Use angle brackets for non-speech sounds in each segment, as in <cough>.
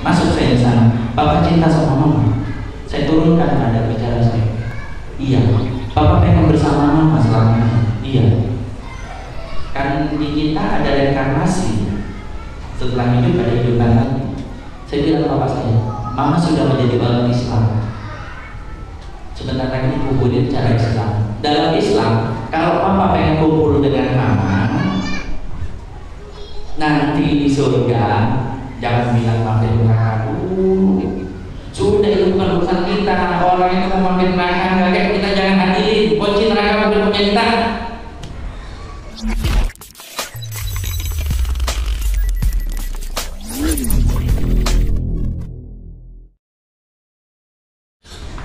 Masuk saya di sana. Papa cinta sama mama. Saya turunkan nada bicara saya. Iya. Papa pengen bersama mama selamanya. Iya. Kan di kita ada reinkarnasi. Setelah hidup ada kehidupan lagi. Saya bilang papa saya, mama sudah menjadi orang Islam. Sebentar lagi kumpulin cara Islam. Dalam Islam, kalau papa pengen kumpul dengan mama, nanti di surga jangan bilang mampir neraka dulu. Sudah itu bukan urusan kita. Orang itu mau mampir neraka kayak kita jangan hadirin. Kunci neraka bukan punya kita.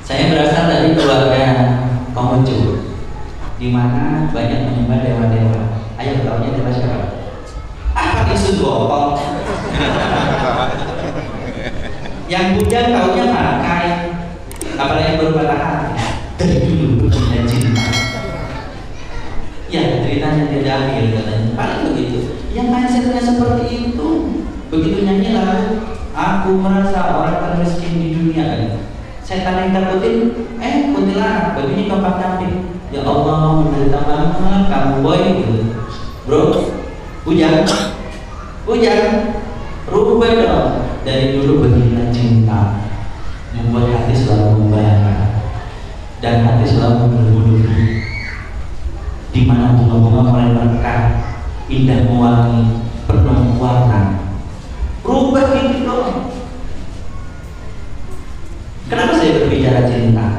Saya berasal dari keluarga Konghucu, di mana banyak menyembah dewa-dewa. Ayo tahunya dewa siapa? Isu gopong? Yang bujang taunya pakai, apalagi berpatah hati. Dari dulu punya cinta. Ya ceritanya tidak akhir katanya. Paling begitu. Yang mindsetnya seperti itu, begitu nyanyi lagu, aku merasa orang termiskin di dunia setan yang takutin eh kuntilanak bajunya keempat kambing ya Allah menderita banget kamu boy gitu bro hujan hujan rubah dong dari dulu begini cinta membuat hati selalu membayangkan dan hati selalu berbulu di mana bunga-bunga mulai mekar indah mewangi penuh warna rubah gitu dong Kenapa saya berbicara cinta?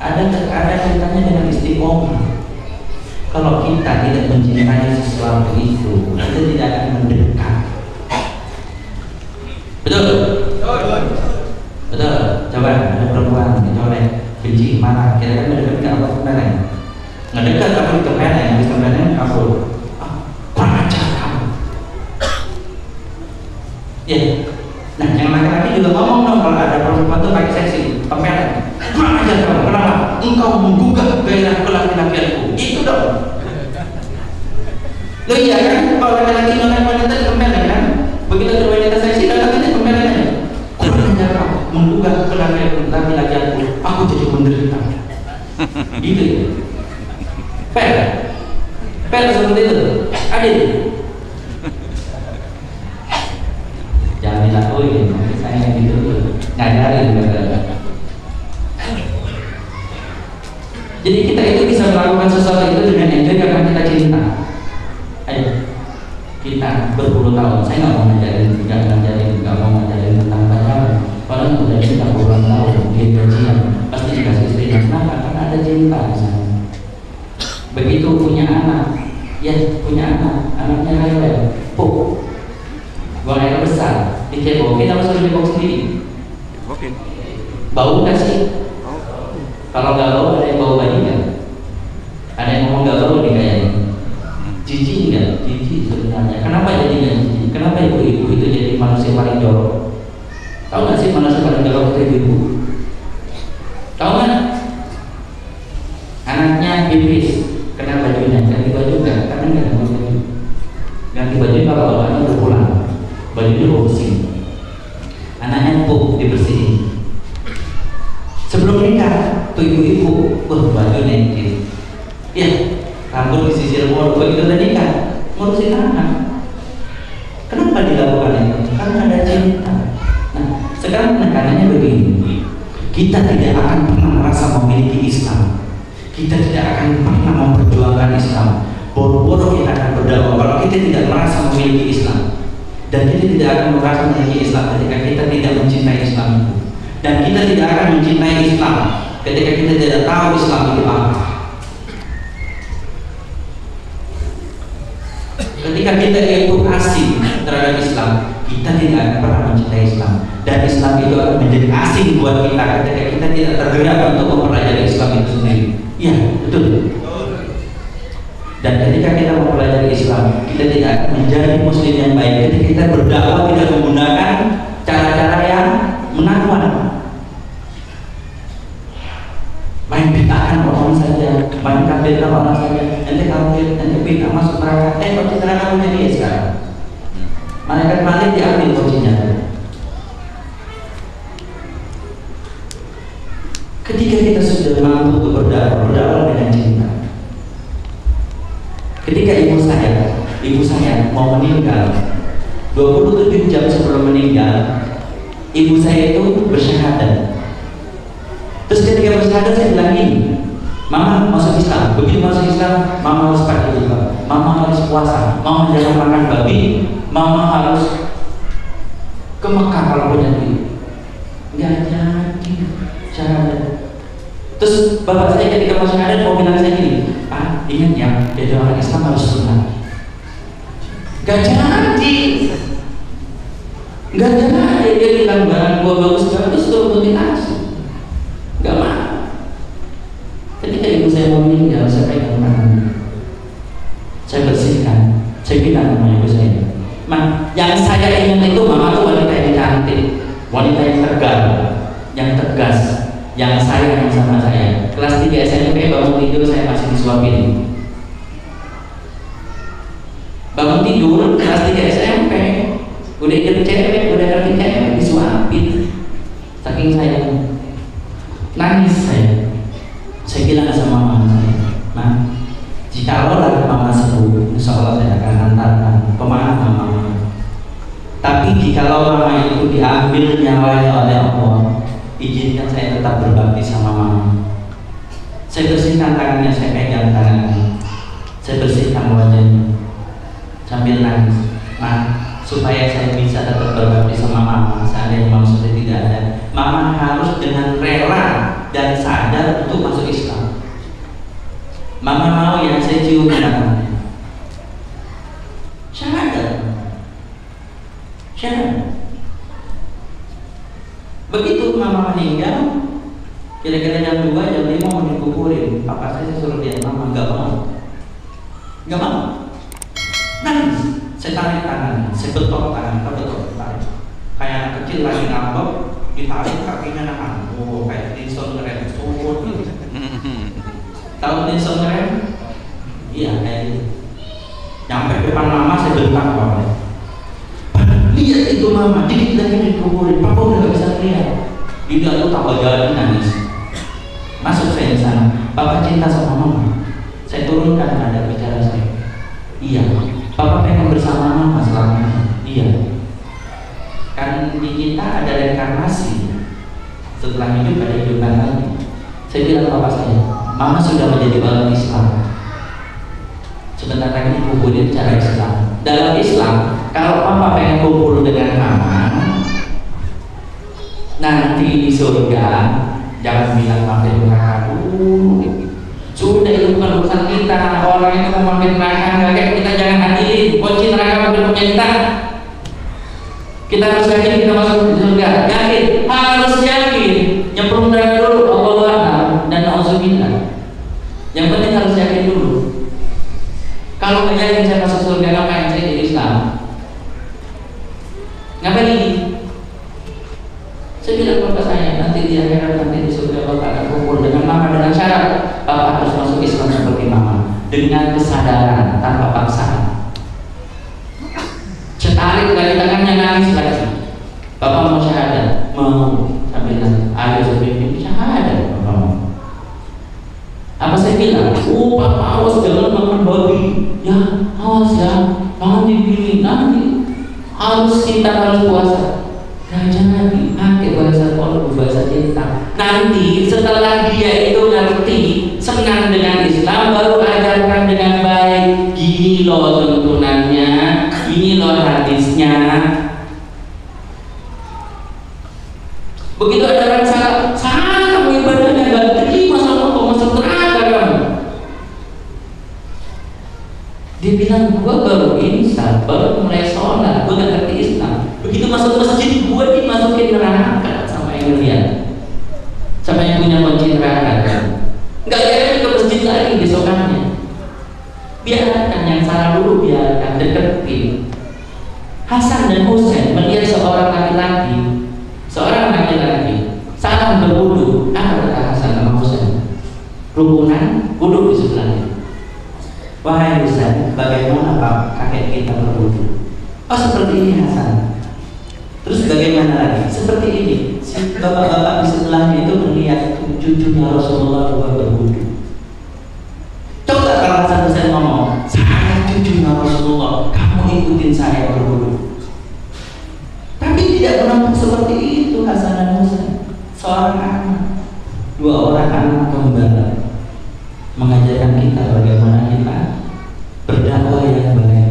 Ada ada ceritanya dengan istiqomah. Kalau kita tidak mencintai sesuatu itu, kita tidak akan mendekat. Betul? Betul. Coba ada perempuan dicolek, benci, marah, kira-kira mendekat nggak apa ke mana? Ngedekat tapi ke mana? Habis ke mana? Kabur. Ah, kurang ajar kamu. Ya, Nah, yang laki-laki juga ngomong dong kalau ada perempuan tuh pakai seksi, pemelet. Kurang aja kamu, kenapa? Engkau menggugah gairah kelaki-lakianku. Itu dong. Lo iya kan, kalau laki-laki ngomong wanita di pemelet kan? Begitu ada wanita seksi, datang aja. Kurang aja kamu, menggugah kelaki-lakianku. Aku jadi menderita. <laughs> Gitu ya. Pel. Pel seperti itu. Adil. jangan dilakuin nanti saya gitu ngajarin kata jadi kita itu bisa melakukan sesuatu itu dengan enjoy karena kita cinta ayo kita berpuluh tahun saya nggak mau ngajarin nggak ngajarin nggak mau ngajarin tentang pacaran cinta puluhan tahun dia gajian pasti dikasih istri kenapa karena ada cinta di sana begitu punya anak ya punya anak anaknya rewel puk buang air besar dicebok kita harus cebok sendiri Oke. bau nggak sih kalau nggak bau ada yang bau bayi nggak ada yang ngomong nggak bau nih kayaknya jijik nggak? Jijik sebenarnya kenapa jadi nggak jijik kenapa ibu-ibu itu jadi manusia paling jorok tahu nggak sih manusia paling jorok itu ibu tahu nggak? Anaknya pipis kena bajunya. Ganti baju nggak? Karena nggak ada baju. Ganti baju kalau bapaknya udah pulang. Bajunya bau bersih anaknya empuk dibersihin. Sebelum nikah tuh ibu-ibu wah baju nengkit ya rambut disisir mulu begitu udah nikah ngurusin anak kenapa dilakukan itu karena ada cinta nah penekanannya begini kita tidak akan pernah merasa memiliki Islam. Kita tidak akan pernah memperjuangkan Islam. Boro-boro kita akan berdakwah kalau kita tidak merasa memiliki Islam. Dan kita tidak akan merasa memiliki Islam ketika kita tidak mencintai Islam itu. Dan kita tidak akan mencintai Islam ketika kita tidak tahu Islam itu apa. Ketika kita asing terhadap Islam kita tidak akan pernah mencintai Islam. Dan Islam itu akan menjadi asing buat kita ketika kita tidak tergerak untuk mempelajari Islam itu sendiri. Iya betul. Dan ketika kita mempelajari Islam kita tidak akan menjadi muslim yang baik. Ketika kita berdakwah tidak menggunakan cara-cara yang menawan main bid'ahan orang saja main kafirkan orang saja nanti kafir nanti bid'ah masuk neraka eh kok neraka punya dia sekarang malaikat malik diambil kuncinya Ketika kita sudah mampu untuk berdakwah, berdakwah dengan cinta. Ketika ibu saya, ibu saya mau meninggal, 27 jam sebelum meninggal, ibu saya itu bersyahadat. Terus ketika bersyahadat saya bilang ini, Mama masuk Islam, begitu masuk Islam, Mama harus pakai jilbab, Mama harus puasa, Mama jangan makan babi, Mama harus ke Mekah kalau punya duit. Gak jadi syahadat. Terus bapak saya ketika masuk syahadat mau bilang saya gini, ah ingat ya, jadi orang Islam harus sunat. Gak jadi. Gak jadi dia bilang barang gua bagus bagus tuh mutilasi. Gak mau. Ketika ibu saya mau meninggal, saya pegang tangannya. Saya bersihkan. Saya bilang sama ibu saya, Ma, yang saya ingat itu mama tuh wanita yang cantik, wanita yang tegar, yang tegas, yang sayang sama saya. Kelas 3 SMP bangun tidur saya masih disuapin. Jadi cewek, udah ngerti cewek disuapin. Saking sayang, nangis saya. Saya bilang sama mama saya, Ma, jika Allah mama sembuh, insya Allah saya akan hantarkan pemahaman mama. Tapi jika mama itu diambil nyawanya oleh Allah, izinkan saya tetap berbakti sama mama. Saya bersihkan tangannya, saya pegang tangannya, saya bersihkan wajahnya sambil nangis. Nah, supaya saya bisa tetap berbakti sama mama, seandainya mama sudah tidak ada, mama harus dengan rela dan sadar untuk masuk Islam. Mama mau yang saya cium tangannya. Syahadat. Syahadat. Begitu mama meninggal, kira-kira jam 2, jam 5 mau dikuburin. Papa saya suruh dia, mama nggak mau. Nggak mau. Nangis. Saya tarik tangannya, saya betok tangan, kita betok, tarik. Kayak anak kecil lagi ngambek, ditarik kakinya nahan. Oh, kayak Dinson ngerem, turun gitu. Tahu Dinson ngerem? Iya, kayak gitu. Nyampe depan mama, saya bentak bapaknya. Lihat itu mama, dikit lagi dikuburin, papa udah gak bisa lihat. Dia tuh tambah jalan nangis. Masuk saya di sana, papa cinta sama mama. Saya turunkan nada bicara saya. Iya, papa pengen bersama mama selamanya. Iya. Kan di kita ada reinkarnasi. Setelah hidup ada hidupan lagi. Saya bilang papa saya, mama sudah menjadi orang Islam. Sebentar lagi dikuburin cara Islam. Dalam Islam, kalau papa pengen kumpul dengan mama, nanti di surga jangan bilang mampir neraka dulu. Sudah itu bukan urusan kita. Orang itu mau mampir neraka kayak kita jangan adilin. Kunci neraka bukan punya kita. Kita harus yakin kita masuk di surga. Yakin, harus yakin. Nyemplung neraka dulu. Allah dan Alhamdulillah. Yang penting harus yakin dulu. Kalau nggak yakin saya masuk surga, ngapain saya jadi Islam? Ngapain ini? Saya bilang kepada saya, nanti di akhirat nanti di surga bapak akan kumpul dengan mama dengan syarat bapak harus masuk Islam seperti mama dengan kesadaran tanpa paksaan. Cetarik dari tangannya nangis lagi. Bapak mau syahadat, mau sambil nangis. Ayo sebelum syahadat, bapak mau. Apa saya bilang? Oh, Pak awas jangan makan babi. Ya, awas ya. Jangan dipilih nanti. Harus kita harus puasa. Gak jadi pakai bahasa kolbu, bahasa cinta. Nanti setelah dia itu ngerti senang dengan Islam, baru ajarkan dengan baik. Gini loh tuntunannya, ini loh hadisnya. Begitu ada orang salah, salah kamu ibadahnya gak terima sama Allah, masuk neraka kamu. Dia bilang, gua baru insaf, baru mulai sholat, gua gak ngerti Islam. Begitu masuk masjid, gua dimasukin neraka sama yang lihat, sama yang punya kunci neraka. Kan? Gak kira ke masjid lagi besokannya. Biarkan yang salah dulu, biarkan deketin. Hasan dan Husain melihat seorang laki-laki seorang laki-laki salah berwudu apa kata Hasan sama Husain rukunan wudhu di sebelahnya wahai Husain bagaimana Pak kakek kita berwudu oh seperti ini Hasan terus bagaimana lagi seperti ini bapak-bapak di sebelahnya itu melihat cucunya Rasulullah berwudu. Ikutin saya berwudu. Tapi tidak pernah seperti itu Hasan dan Husain. Seorang anak, dua orang anak kembar mengajarkan kita bagaimana kita berdakwah yang baik,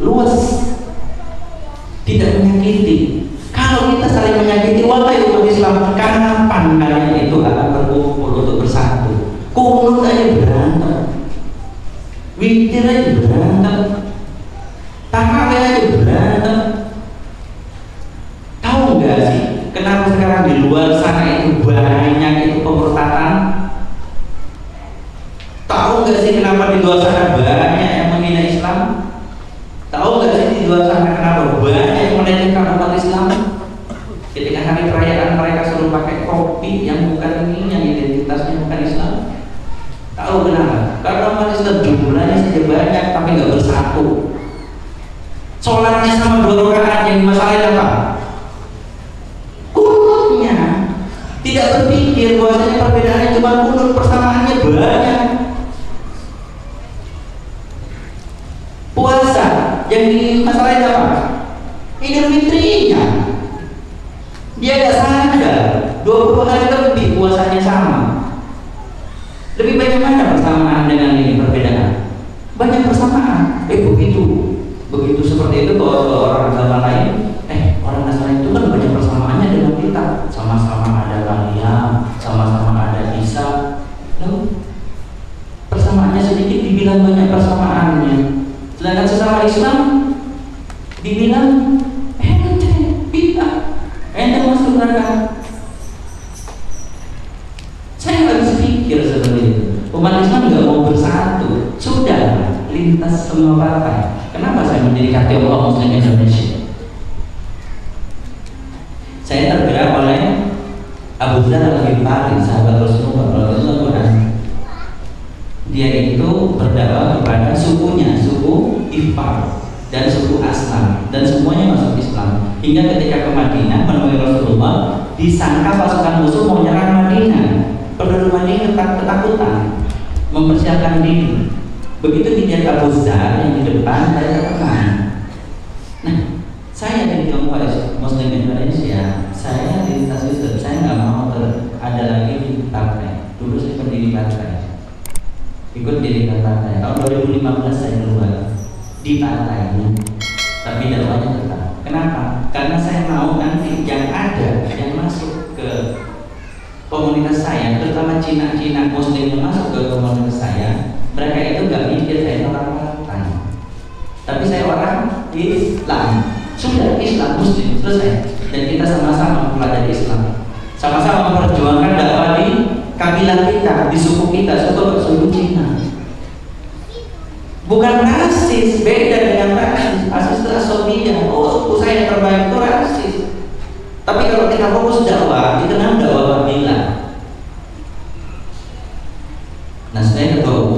luas, tidak menyakiti. Kalau kita saling menyakiti, wahai umat Islam, kapan kalian itu akan berkumpul untuk bersatu? Kunut aja berantem, witir aja berantem, berantem. Tahu nggak sih kenapa sekarang di luar sana itu banyak itu pemurtatan? Tahu nggak sih kenapa di luar sana banyak yang menghina Islam? Tahu nggak sih di luar sana kenapa banyak yang melecehkan umat Islam? Ketika hari perayaan mereka suruh pakai kopi yang bukan ini, yang identitasnya bukan Islam. Tahu kenapa? Karena umat Islam jumlahnya saja banyak tapi nggak bersatu. Sholatnya sama dua rakaat yang masalahnya apa? Kunutnya tidak berpikir bahwasanya perbedaannya cuma kunut persamaannya banyak. Puasa yang di masalahnya apa? Idul Fitrinya. Dia tidak sadar. 20 hari lebih puasanya sama. Lebih banyak mana persamaan dengan ini perbedaan? Banyak persamaan. Eh begitu begitu seperti itu kalau orang agama lain eh orang Nasrani itu kan banyak persamaannya dengan kita sama-sama ada Maria sama-sama ada Isa lalu persamaannya sedikit dibilang banyak persamaannya sedangkan sesama Islam dibilang eh bid'ah ente masuk neraka saya nggak bisa pikir seperti itu umat Islam nggak mau bersatu sudah lintas semua partai saya menjadi KTO Muslim Indonesia. Saya tergerak oleh Abu Dhar al-Ghifari sahabat Rasulullah Rasulullah dia itu berdakwah kepada sukunya suku Ifar dan suku Aslam dan semuanya masuk Islam. Hingga ketika ke Madinah menemui Rasulullah disangka pasukan musuh mau menyerang Madinah. Penduduk Madinah tetap ketakutan mempersiapkan diri. Begitu dilihat Abu yang di depan nah saya dari Tiongkok Muslim Indonesia saya di Islam saya nggak mau ada lagi di partai. Dulu saya berdiri partai. Ikut diri partai. Tahun 2015 saya keluar di partainya tapi dakwahnya tetap. Kenapa? karena saya mau nanti yang ada yang masuk ke komunitas saya terutama Cina-Cina muslim yang masuk ke komunitas saya mereka itu gak mikir saya orang partai tapi saya orang Islam sudah Islam muslim selesai. Dan kita sama-sama mempelajari Islam. Sama-sama memperjuangkan dakwah di kabilah kita di suku kita suku suku Cina. Bukan rasis beda dengan rasis. Rasis itu asobia oh suku saya yang terbaik itu rasis. Tapi kalau kita fokus dakwah dikenal dakwah bila nah saya ketua